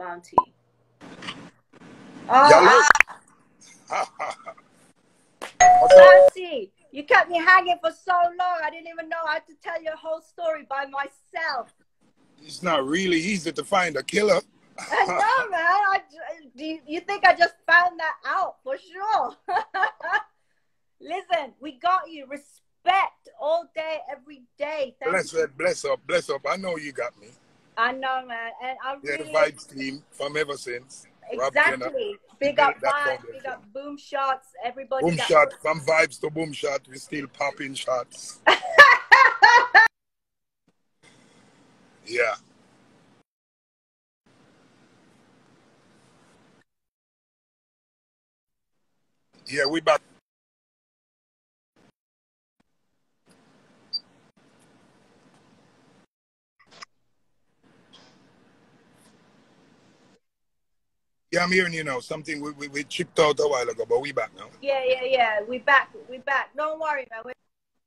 Bounty. Oh, Bounty, you kept me hanging for so long. I didn't even know I had to tell you a whole story by myself. It's not really easy to find a killer. I know, man. I, do you, you think I just found that out for sure? Listen, we got you. Respect all day, every day. Thank bless you. up, bless up, bless up. I know you got me. I know, man. And I yeah, really... the vibes team from ever since. Exactly. Big up vibes, big up boom shots. Everybody. Boom shot. From vibes to boom shot, we still popping shots. yeah. Yeah, we back. Yeah, I'm hearing you now. Something we, we, we chipped out a while ago, but we back now. Yeah, yeah, yeah. We back. We back. Don't worry, man. We,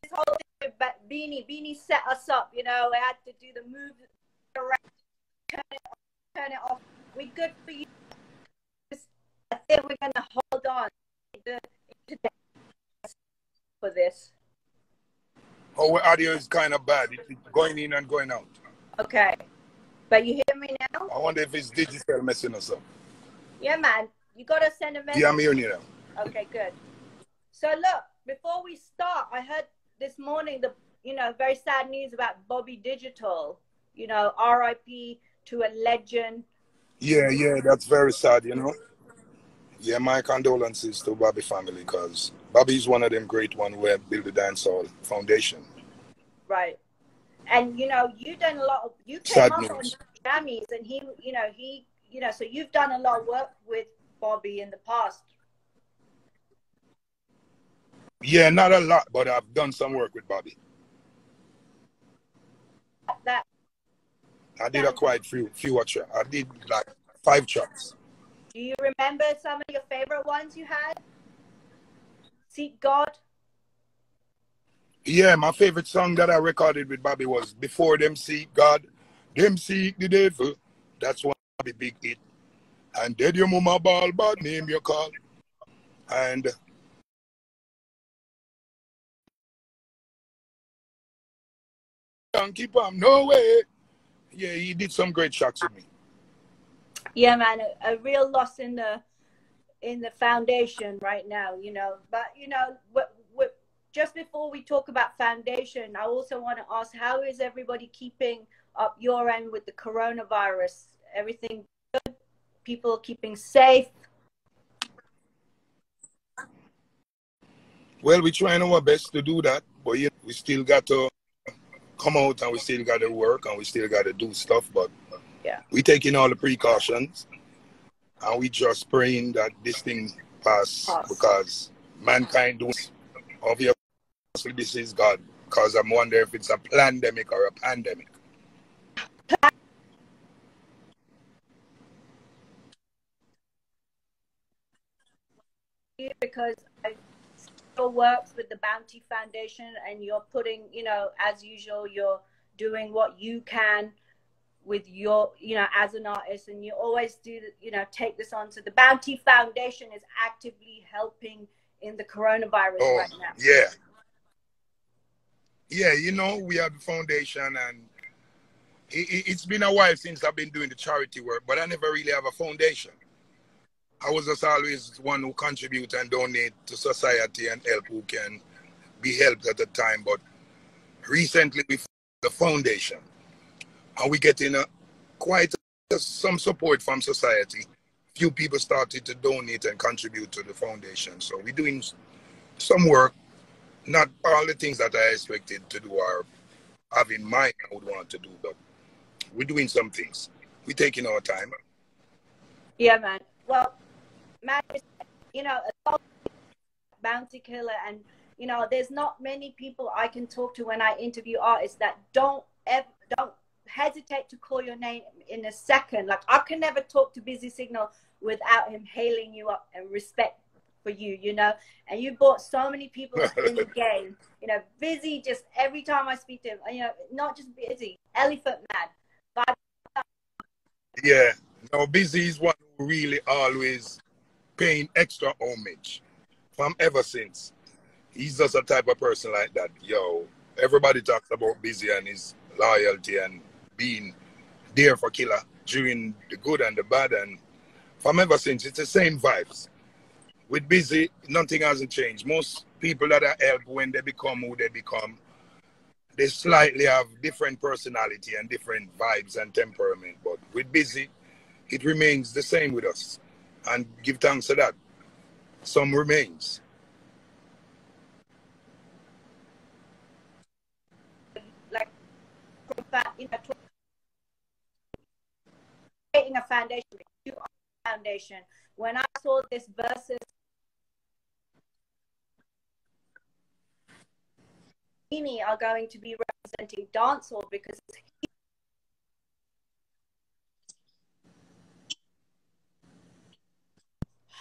this whole thing with Beenie, Beenie set us up. You know, we had to do the move around, turn it, off, turn it off. We good for you. I think we're gonna hold on for this. Oh, Our audio is kind of bad. It's going in and going out. Okay, but you hear me now? I wonder if it's digital messing us up. Yeah, man. You got to send a message. Yeah, I'm hearing you now. Okay, good. So look, before we start, I heard this morning the you know very sad news about Bobby Digital. You know, R.I.P. to a legend. Yeah, yeah, that's very sad. You know. Yeah, my condolences to Bobby family because Bobby is one of them great one who built the dancehall foundation. Right, and you know you done a lot of you came sad up news. on Grammys, and he, you know, he you know, so you've done a lot of work with Bobby in the past. Yeah, not a lot, but I've done some work with Bobby. That. I did a quite few few tracks. I did like five tracks. Do you remember some of your favorite ones you had? Seek God. Yeah, my favorite song that I recorded with Bobby was Before Them Seek God, Them Seek the Devil. That's one be big hit. And did your mama ball bad name you call. And and keep on no way. Yeah, he did some great shots with me. Yeah, man, a, a real loss in the in the foundation right now, you know. But you know, what, just before we talk about foundation, I also want to ask, how is everybody keeping up your end with the coronavirus? Everything good? People keeping safe? Well, we're trying our best to do that, but yeah, we still got to come out and we still got to work and we still got to do stuff. But yeah, we taking all the precautions and we just praying that this thing pass, pass. because mankind does obviously this is God. Because I'm wondering if it's a pandemic or a pandemic. Because I still works with the Bounty Foundation and you're putting, you know, as usual, you're doing what you can with your, you know, as an artist and you always do, you know, take this on. So the Bounty Foundation is actively helping in the coronavirus oh, right now. Yeah. Yeah, you know, we have the foundation and it, has been a while since I've been doing the charity work, but I never really have a foundation. I was just always one who contribute and donate to society and help who can be helped at the time. But recently we the foundation and we getting a, quite a, some support from society. Few people started to donate and contribute to the foundation. So we're doing some work, not all the things that I expected to do or have in mind I would want to do, but we're doing some things. We're taking our time. Yeah, man. Well, Matt you know, a bounty killer, and you know, there's not many people I can talk to when I interview artists that don't ever don't hesitate to call your name in a second. Like I can never talk to Busy Signal without him hailing you up and respect for you, you know. And you brought so many people in the game. You know, Busy just every time I speak to him, you know, not just Busy, Elephant Man. Yeah, know, Busy is one who really always paying extra homage from ever since. He's just a type of person like that. Yo, everybody talks about Busy and his loyalty and being there for Killer during the good and the bad. And from ever since, it's the same vibes. With Busy, nothing hasn't changed. Most people that are helped when they become who they become, they slightly have different personality and different vibes and temperament. But with Busy, it remains the same with us. And give thanks to that. Some remains. Like, you know, creating a foundation, you are a foundation. When I saw this Verzuz are going to be representing dancehall because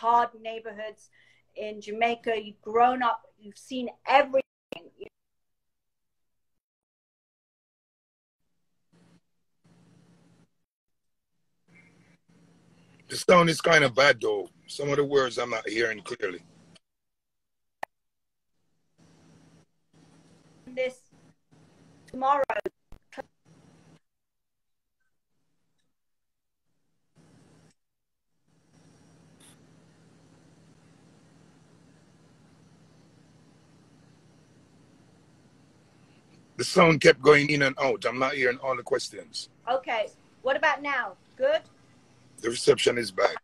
hard neighborhoods in Jamaica. You've grown up, you've seen everything. The sound is kind of bad though. Some of the words I'm not hearing clearly. This tomorrow The sound kept going in and out. I'm not hearing all the questions. Okay. What about now? Good? The reception is back.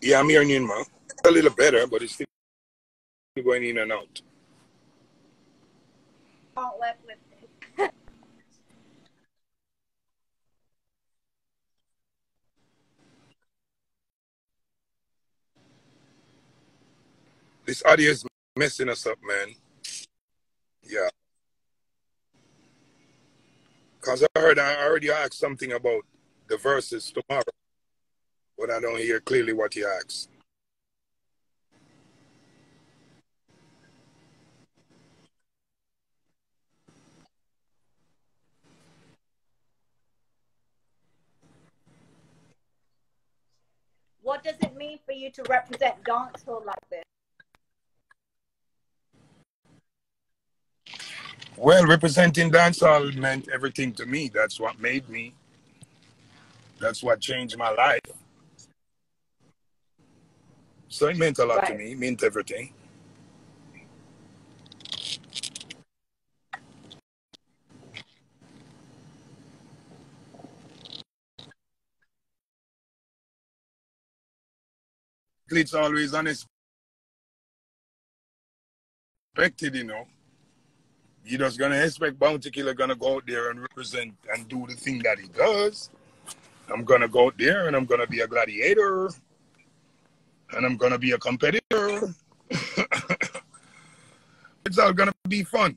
Yeah, I'm hearing you, ma. A little better, but it's still going in and out. Left with it. this audio is messing us up, man. Yeah. Because I heard I already asked something about the Verzuz tomorrow, but I don't hear clearly what you asked. What does it mean for you to represent dancehall like this? Well, representing dancehall meant everything to me. That's what made me. That's what changed my life. So it meant a lot right. to me. It meant everything. It's always unexpected, you know you just gonna expect Bounty Killer gonna go out there and represent and do the thing that he does. I'm gonna go out there and I'm gonna be a gladiator and I'm gonna be a competitor. it's all gonna be fun.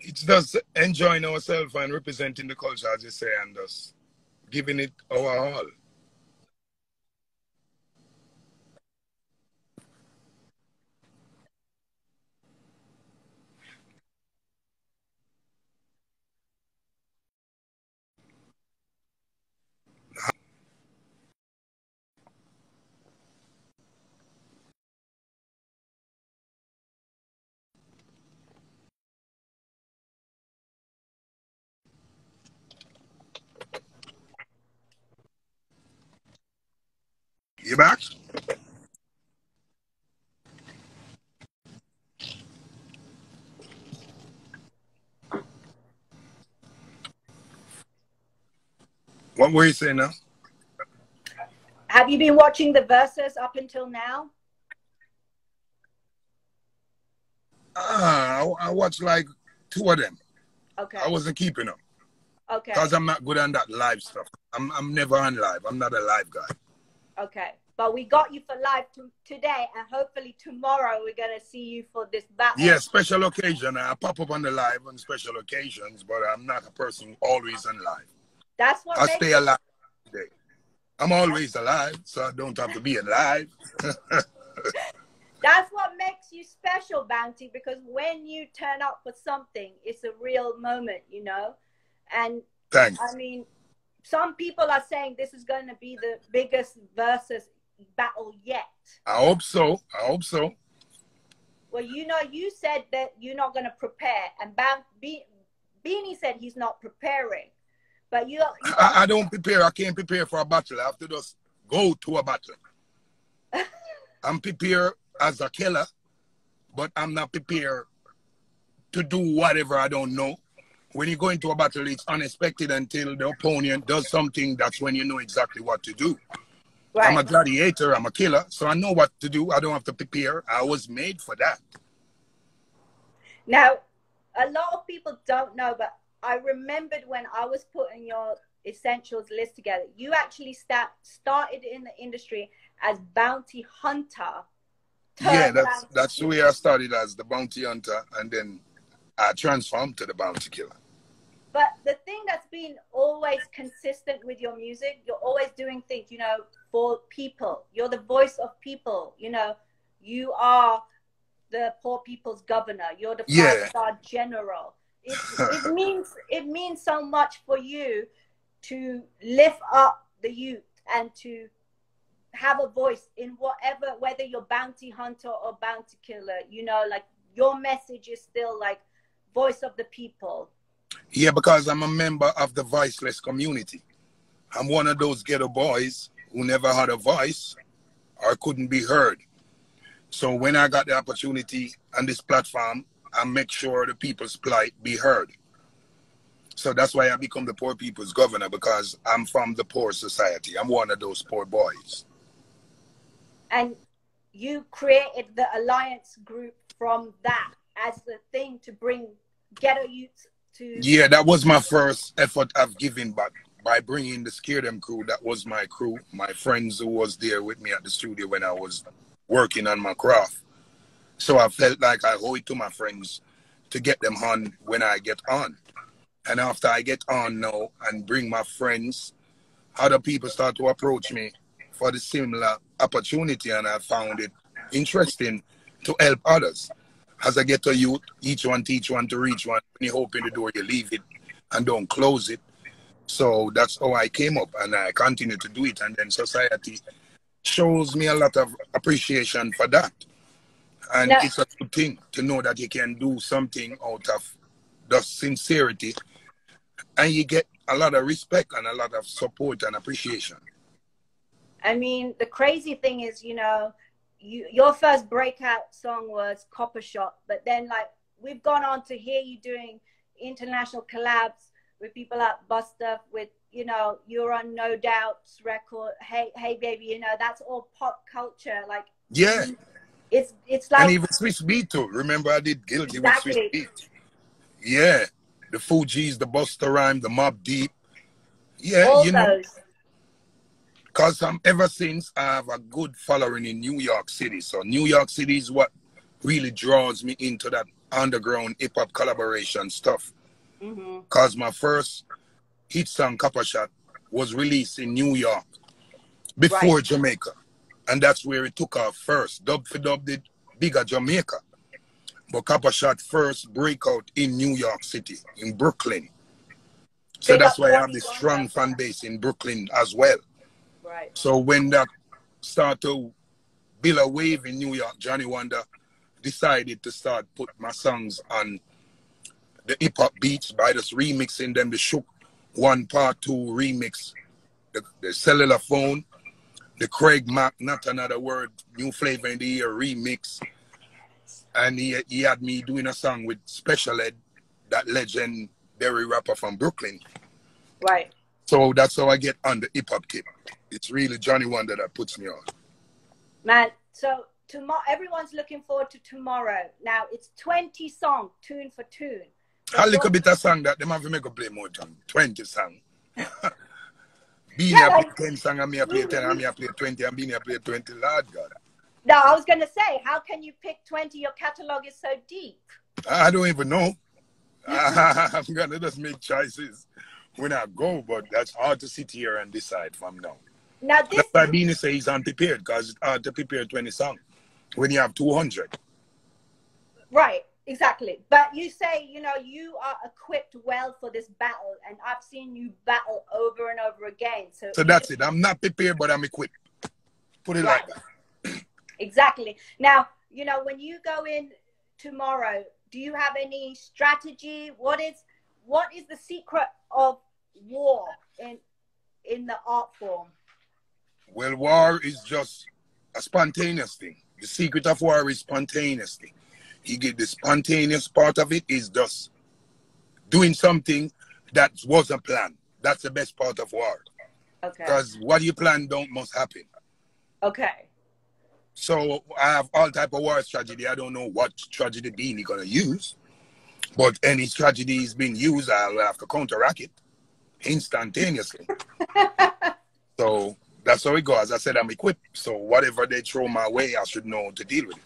It's just enjoying ourselves and representing the culture, as you say, and just giving it our all. You back? What were you saying now? Have you been watching the Verzuz up until now? Ah, I, I watched like two of them. Okay. I wasn't keeping them. Okay. Because I'm not good on that live stuff. I'm I'm never on live. I'm not a live guy. Okay. But we got you for live today, and hopefully tomorrow we're gonna see you for this battle. Yeah, special occasion. I pop up on the live on special occasions, but I'm not a person always on live. That's what I stay alive today. I'm always alive, so I don't have to be alive. That's what makes you special, Bounty, because when you turn up for something, it's a real moment, you know. And Thanks. I mean, some people are saying this is going to be the biggest Verzuz battle yet. I hope so. I hope so. Well, you know, you said that you're not going to prepare, and Be- Beenie said he's not preparing. But you, you I, I don't prepare. I can't prepare for a battle. I have to just go to a battle. I'm prepared as a killer, but I'm not prepared to do whatever I don't know. When you go into a battle, it's unexpected until the opponent does something. That's when you know exactly what to do. right. I'm a gladiator. I'm a killer, so I know what to do. I don't have to prepare. I was made for that. Now, a lot of people don't know, but I remembered when I was putting your essentials list together, you actually start, started in the industry as bounty hunter. yeah, that's that's the way I started as the bounty hunter, and then I transformed to the bounty killer. But the thing that's been always consistent with your music, you're always doing things, you know, for people. You're the voice of people. You know, you are the poor people's governor. You're the Yeah. star general. It, it means it means so much for you to lift up the youth and to have a voice in whatever whether you're bounty hunter or bounty killer you know like your message is still like voice of the people Yeah, because I'm a member of the voiceless community. I'm one of those ghetto boys who never had a voice or couldn't be heard. So when I got the opportunity on this platform, I make sure the people's plight be heard. So that's why I become the poor people's governor because I'm from the poor society. I'm one of those poor boys. and you created the alliance group from that as the thing to bring ghetto youths to Yeah, that was my first effort I've given back by bringing the Scare Dem crew. That was my crew, my friends who was there with me at the studio when I was working on my craft. So I felt like I owe it to my friends to get them on when I get on. And after I get on now and bring my friends, other people start to approach me for the similar opportunity, and I found it interesting to help others. As I get to youth, each one teach one to reach one. When you open the door, you leave it and don't close it. So that's how I came up, and I continue to do it. And then society shows me a lot of appreciation for that. And it's a good thing to know that you can do something out of the sincerity, and you get a lot of respect and a lot of support and appreciation. I mean, the crazy thing is, you know, you your first breakout song was Copper Shot, but then like we've gone on to hear you doing international collabs with people like Busta, with you know, you're on No Doubts record. Hey, hey, baby, you know that's all pop culture. Like Yeah, it's it's like and even Swizz Beatz too. Remember, I did Guilty with Swizz Beatz. Yeah, the Fugees, the Busta Rhyme, the Mobb Deep. Yeah, all you know, Cause I'm ever since I have a good following in New York City. So New York City is what really draws me into that underground hip hop collaboration stuff. hmm Because my first hit song, Copper Shot, was released in New York before Right. Jamaica. And that's where it took off first. Dub for Dub did bigger Jamaica. But Copper Shot first breakout in New York City, in Brooklyn. So that's why I have this strong fan base in Brooklyn as well. Right. So when that started to build a wave in New York, Johnny Wonder decided to start put my songs on the hip hop beats by just remixing them. The Shook One Part Two remix, the, the cellular phone, the Craig Mack, not another word, new flavor in the year remix, and he he had me doing a song with Special Ed, that legend, legendary rapper from Brooklyn. Right. So that's how I get on the hip hop tip. It's really Johnny Wonder that puts me on. Man, so tomorrow everyone's looking forward to tomorrow. Now it's 20 song, tune for tune. A little bit of song that them have to make a play more time. 20 song. Being Yeah, here like- play 10 song and me a play 10 and me a play 20 and being here play 20. Lord God. Now I was gonna say, how can you pick 20? Your catalog is so deep. I I don't even know. I'm gonna just make choices when I go, but that's hard to sit here and decide from now. Now this That's why Beenie say he's unprepared because it's hard to prepare 20 songs when you have 200. right. Exactly. But you say, you know, you are equipped well for this battle, and I've seen you battle over and over again. So, so that's it. I'm not prepared, but I'm equipped. Put it right. like that. exactly. Now, you know, when you go in tomorrow, do you have any strategy? What is what is the secret of war in in the art form? Well, war is just a spontaneous thing. The secret of war is spontaneous thing. You get the spontaneous part of it is just doing something that wasn't planned. That's the best part of war. Okay. Because what you plan don't must happen. Okay. So I have all type of war strategy. I don't know what strategy Beenie gonna use, but any strategy is being used, I'll have to counteract it instantaneously. so that's how it goes. As I said, I'm equipped. So whatever they throw my way, I should know to deal with it.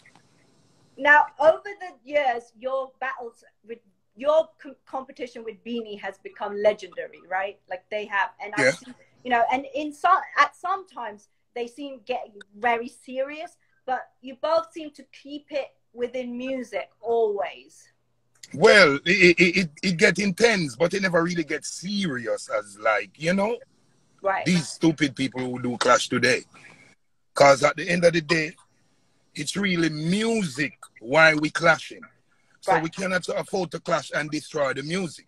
Now, over the years, your battles with your com- competition with Beenie has become legendary, right? Like they have, and yeah. I, you know, and in some at some times they seem getting very serious, but you both seem to keep it within music always. Well, it, it, it, it gets intense, but it never really gets serious as like, you know, right. these stupid people who do clash today. Because at the end of the day, it's really music why we clashing. So right. we cannot afford to clash and destroy the music.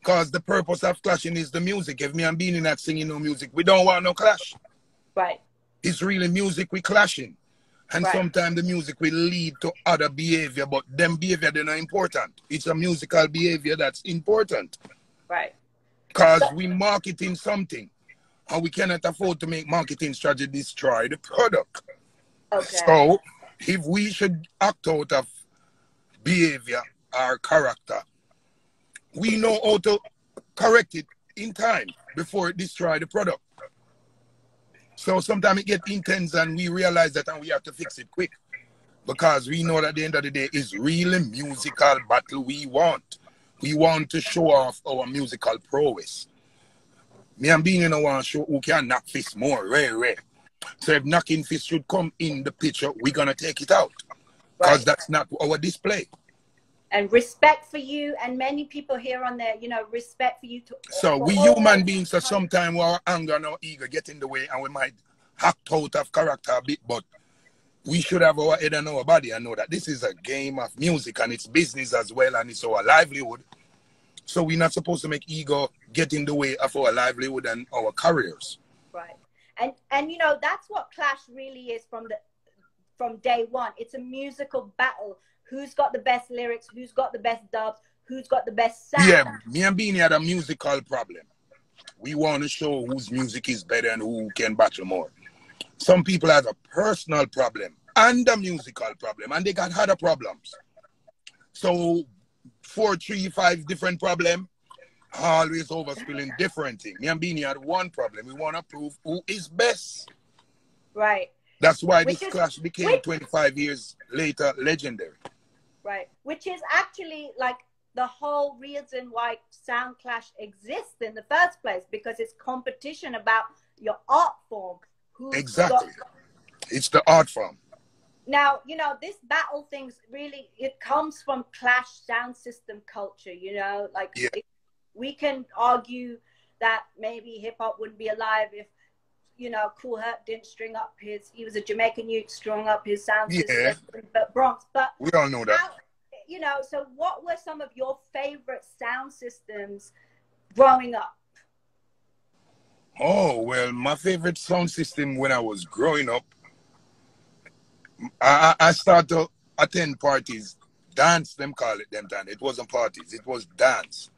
Because the purpose of clashing is the music. If me and Beenie not singing no music, we don't want no clash. Right. It's really music we clashing. And right. sometimes the music will lead to other behavior, but them behavior they're not important. It's a musical behavior that's important. Right. Because we marketing something. And we cannot afford to make marketing strategy destroy the product. Okay. So if we should act out of behavior or character, we know how to correct it in time before it destroy the product. So sometimes it gets intense and we realize that and we have to fix it quick. Because we know that at the end of the day is really musical battle we want. We want to show off our musical prowess. Me and Beenie no want to show who can knock fist more, rare, rare. So if knocking fist should come in the picture, we're gonna take it out. Because right. that's not our display. And respect for you and many people here on there, you know, respect for you to So we human beings so sometimes our anger and our ego get in the way and we might act out of character a bit, but we should have our head and our body and know that this is a game of music and it's business as well and it's our livelihood. So we're not supposed to make ego get in the way of our livelihood and our careers. And and you know, that's what Clash really is from the from day one. It's a musical battle. Who's got the best lyrics? Who's got the best dubs? Who's got the best sound? Yeah, me and Beenie had a musical problem. We want to show whose music is better and who can battle more. Some people have a personal problem and a musical problem, and they got other problems. So four, three, five different problem, always overspilling different thing. Me and Beenie had one problem. We want to prove who is best. Right. That's why which this is, clash became which, 25 years later legendary. Right. Which is actually like the whole reason why Sound Clash exists in the first place because it's competition about your art form. exactly. Got... It's the art form. Now, you know, this battle things really it comes from clash sound system culture, you know, like yeah. it, we can argue that maybe hip hop wouldn't be alive if you know, Kool Herc didn't string up his. He was a Jamaican youth, strung up his sound yeah. system, but Bronx. But we all know that. How, you know, so what were some of your favorite sound systems growing up? Oh well, my favorite sound system when I was growing up, I, I started to attend parties, dance. Them call it them time. It wasn't parties. It was dance.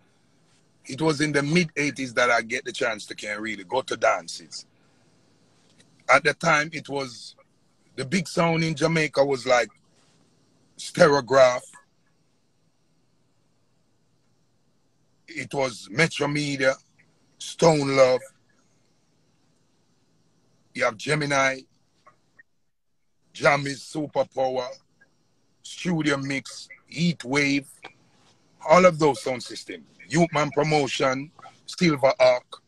It was in the mid '80s that I get the chance to can really go to dances at the time it was the big sound in Jamaica was like Stereograph. It was Metro Media, Stone Love. You have Gemini, Jammy's Superpower, Studio Mix, Heat Wave, all of those sound systems. Youthman Promotion, Silver Arc.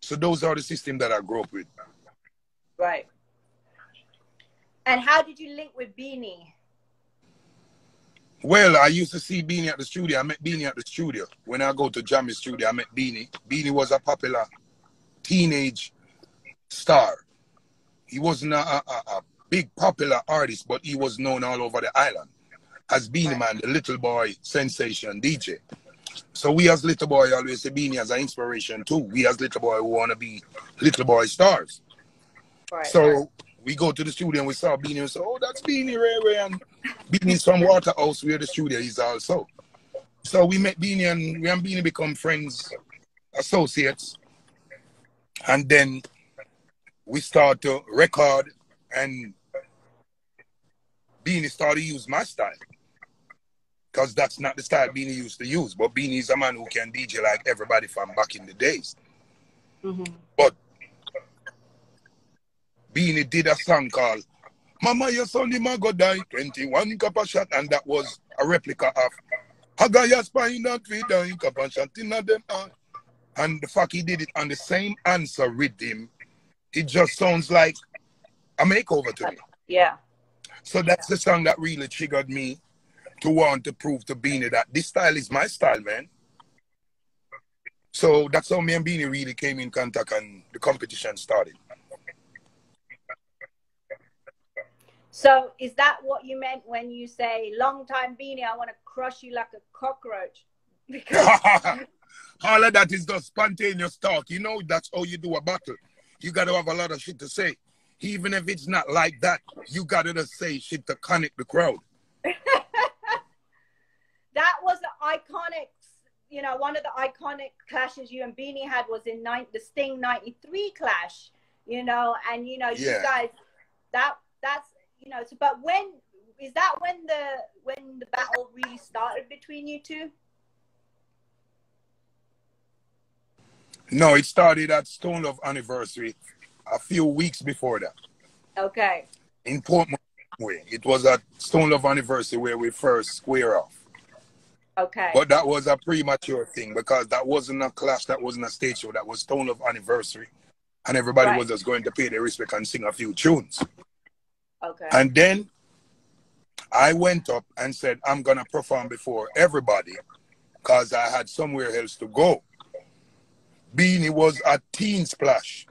So those are the systems that I grew up with. Right. And how did you link with Beenie? Well, I used to see Beenie at the studio. I met Beenie at the studio. When I go to Jammy studio, I met Beenie. Beenie was a popular teenage star. He wasn't a, a, a big popular artist, but he was known all over the island as Beenie Man, the little boy sensation DJ. So we as little boy always see Beenie as an inspiration too. We as little boy want to be little boy stars. Right, so right. we go to the studio and we saw Beenie and say, oh, that's Beenie Ray Ray. And Beenie's from Waterhouse where the studio is also. So we met Beenie and we and Beenie become friends, associates. And then we start to record and Beenie started to use my style. Because that's not the style Beenie used to use. But Beenie's a man who can DJ like everybody from back in the days. Mm-hmm. But Beenie did a song called Mama, your son, him go die. 21 cup of shot. And that was a replica of Hagaya spine that we die. Cup of shot in them. And the fuck he did it on the same answer rhythm. It just sounds like a makeover to me. Yeah. So that's the song that really triggered me to want to prove to Beenie that this style is my style, man. So that's how me and Beenie really came in contact and the competition started. So is that what you meant when you say long time Beenie, I want to crush you like a cockroach? Because all of that is just spontaneous talk. You know, that's how you do a battle. You got to have a lot of shit to say. Even if it's not like that, you got to say shit to connect the crowd. that was the iconic, you know, one of the iconic clashes you and Beenie had was in the Sting 93 clash, you know, and, you know, yeah. you guys, that that's, you know, so, but when, is that when the, when the battle really started between you two? No, it started at Stone Love anniversary a few weeks before that. Okay. In Portmore, it was at Stone Love anniversary where we first square off. Okay. But that was a premature thing because that wasn't a clash, that wasn't a stage show, that was Stone Love anniversary. And everybody right. was just going to pay their respect and sing a few tunes. Okay. And then I went up and said, I'm going to perform before everybody because I had somewhere else to go. Beenie was at Teen Splash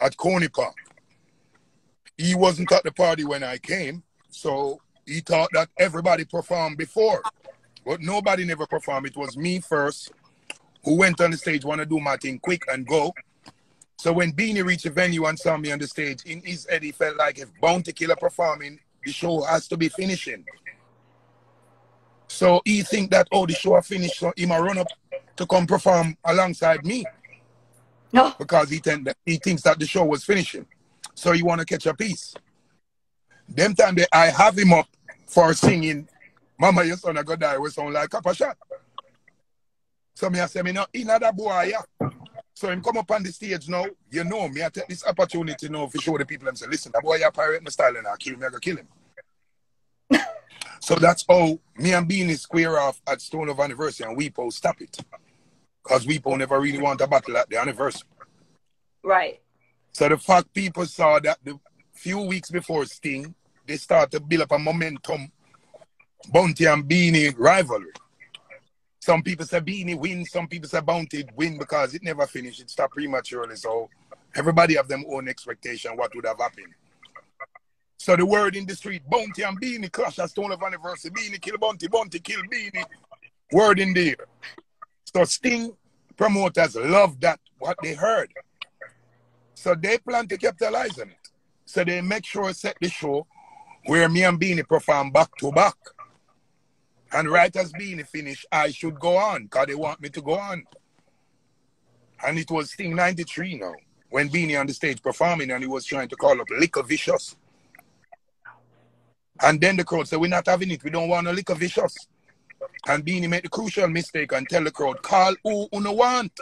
at Coney Park. He wasn't at the party when I came, so he thought that everybody performed before. But nobody never performed. It was me first who went on the stage, want to do my thing quick and go. So when Beenie reached the venue and saw me on the stage, in his head, he felt like if Bounty Killer performing, the show has to be finishing. So he think that, oh, the show finished, so he might run up to come perform alongside me. No. Because he, think that, he thinks that the show was finishing. So he want to catch a piece. Them time that I have him up for singing Mama, your son I go die with sound like a shot. So me I say me no in that boy yeah. So him come up on the stage now, you know me I take this opportunity now to show the people and say, listen, that boy you pirate my style and I kill me, I go kill him. so that's how me and Beenie square off at Stone Love Anniversary and we post stop it. Because people never really want a battle at the anniversary. Right. So the fact people saw that the few weeks before Sting, they start to build up a momentum, Bounty and Beenie rivalry. Some people say Beenie win, some people say Bounty win because it never finished. It stopped prematurely. So everybody have them own expectation what would have happened. So the word in the street, Bounty and Beenie clash at Stone Love Anniversary. Beenie kill Bounty, Bounty kill Beenie. Word in there. So Sting promoters love that, what they heard. So they plan to capitalize on it. So they make sure set the show where me and Beenie perform back to back. And right as Beenie finish, I should go on because they want me to go on. And it was Sting 93 now when Beenie on the stage performing and he was trying to call up Liquor Vicious. And then the crowd said, We're not having it. We don't want a Liquor Vicious. And Beenie made the crucial mistake and tell the crowd, call who you want.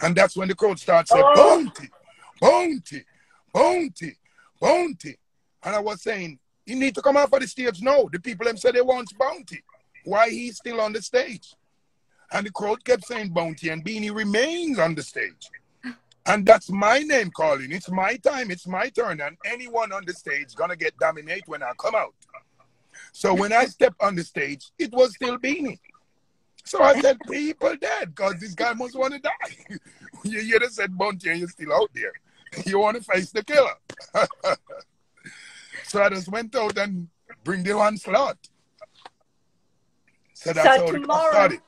And that's when the crowd starts saying, oh. bounty, bounty, bounty, bounty. And I was saying, you need to come out for the stage now. The people them said they want bounty. Why he's still on the stage? And the crowd kept saying bounty and Beenie remains on the stage. And that's my name calling. It's my time. It's my turn. And anyone on the stage gonna get dominate when I come out. So when I stepped on the stage, it was still Beenie. So I said, people dead, because this guy must want to die. you hear the said Bounty and you're still out there. You want to face the killer. so I just went out and bring the one slot. So that's so how tomorrow, started.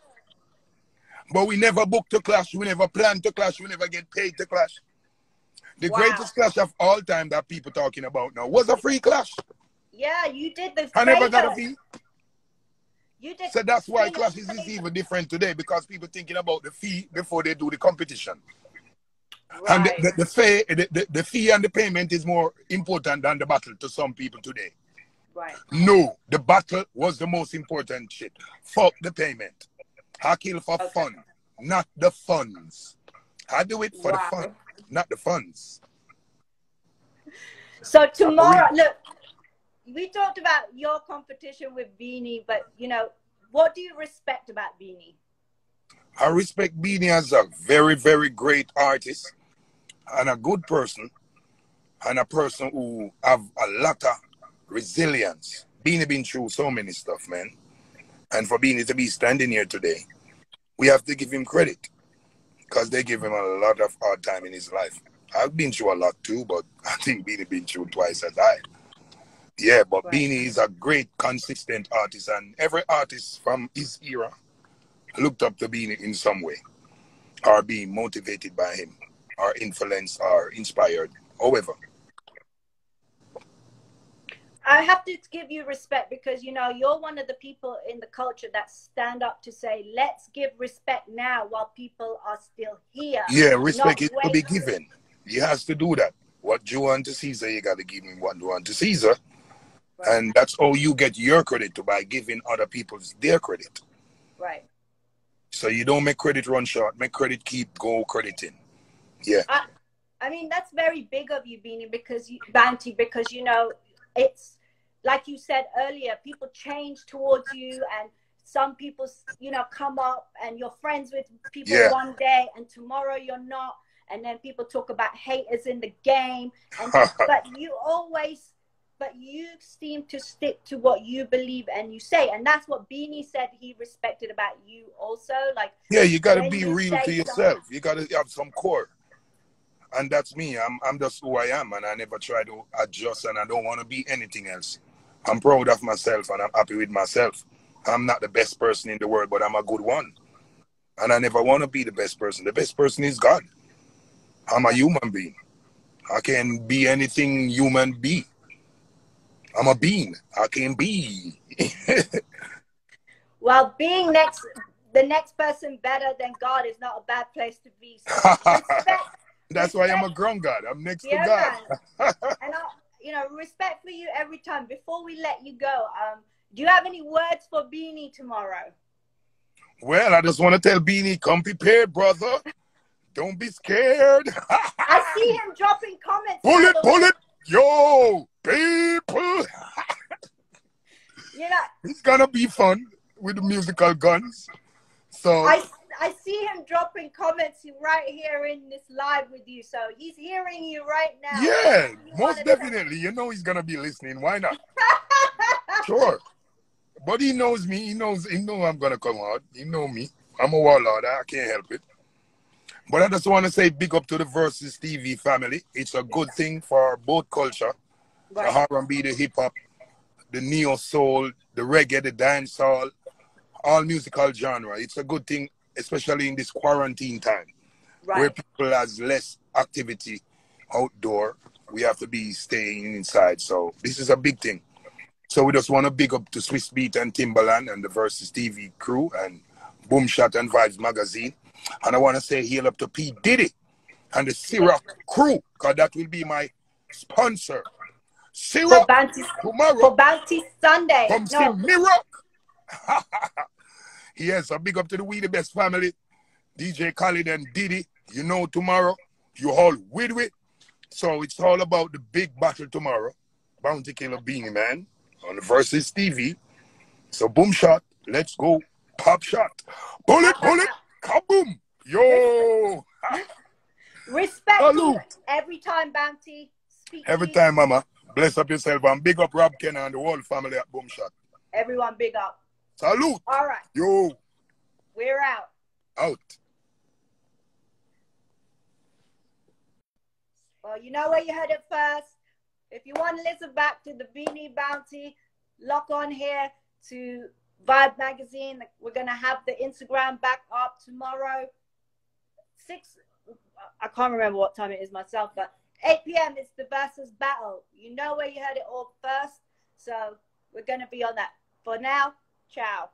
But we never booked a clash, we never planned to clash, we never get paid to clash. The wow. greatest clash of all time that people talking about now was a free clash. Yeah, you did the. I never got a fee. You did. So that's why clashes is even different today because people thinking about the fee before they do the competition. Right. And the, the, the fee, the, the, fee and the payment is more important than the battle to some people today. Right. No, the battle was the most important shit. Fuck the payment. I kill for okay. fun, not the funds. I do it for wow. the fun, not the funds. So tomorrow, look, we talked about your competition with Beenie, but you know, what do you respect about Beenie? I respect Beenie as a very, very great artist and a good person and a person who have a lot of resilience. Beenie been through so many stuff, man. And for Beenie to be standing here today, we have to give him credit because they give him a lot of hard time in his life. I've been through a lot too, but I think Beenie been through twice as I. Yeah, but right. Beenie is a great, consistent artist, and every artist from his era looked up to Beenie in some way, or being motivated by him, or influenced, or inspired, however. I have to give you respect because you know you're one of the people in the culture that stand up to say, "Let's give respect now while people are still here." Yeah, respect is to be given. He has to do that. What you want to Caesar, you got to give him what you want to Caesar, right. and that's how you get your credit to by giving other people's their credit. Right. So you don't make credit run short. Make credit keep go crediting. Yeah. I, I mean that's very big of you, Beenie, because you, Bounty, because you know it's like you said earlier, people change towards you and some people, you know, come up and you're friends with people yeah. one day and tomorrow you're not. And then people talk about haters in the game. And, but you always, but you seem to stick to what you believe and you say. And that's what Beenie said he respected about you also. Like, yeah, you got to be real to yourself. You got to have some core and that's me. I'm I'm just who I am, and I never try to adjust, and I don't want to be anything else. I'm proud of myself and I'm happy with myself. I'm not the best person in the world, but I'm a good one. And I never want to be the best person. The best person is God. I'm a human being. I can be anything human be. I'm a being. I can be. well, being next, the next person better than God is not a bad place to be. So respect, That's respect. why I'm a grown God. I'm next yeah, to God. and I, you know, respect for you every time. Before we let you go, um, do you have any words for Beenie tomorrow? Well, I just want to tell Beenie, come prepared, brother. Don't be scared. I see him dropping comments. Pull it, pull it. Yo, people. you know, it's gonna be fun with the musical guns. So I I see him dropping comments right here in this live with you. So he's hearing you right now. Yeah, most definitely. You know he's gonna be listening. Why not? sure. But he knows me. He knows. He know I'm gonna come out. He know me. I'm a warlord. I can't help it. But I just want to say big up to the Verzuz TV family. It's a good thing for both culture, right. the R&B, the hip hop, the neo soul, the reggae, the dancehall, all musical genre. It's a good thing especially in this quarantine time, right. where people has less activity outdoor. We have to be staying inside. So this is a big thing. So we just want to big up to Swizz Beatz and Timbaland and the Verzuz TV crew and Boom Shot and Vibes magazine. And I want to say hail up to P. Diddy and the Ciroc crew, because that will be my sponsor. Ciroc tomorrow. For Bounty Sunday. From no. Yes, a big up to the We the Best family. DJ Khaled and Diddy. You know tomorrow. You all with it. So it's all about the big battle tomorrow. Bounty Killer Beenie Man on the Verzuz TV. So boom shot. Let's go. Pop shot. Bullet, bullet. Kaboom. Yo. Respect every time, Bounty. Speak every time, Mama. Bless up yourself and big up Rob Kenner and the whole family at Boom Shot. Everyone, big up. Salute. All right, Yo, we're out. out. Well, you know where you heard it first. If you want to listen back to the Beenie Bounty, lock on here to Vibe Magazine. We're gonna have the Instagram back up tomorrow. Six. I can't remember what time it is myself, but 8 p.m. is the Verzuz battle. You know where you heard it all first, so we're gonna be on that. For now, Tchau.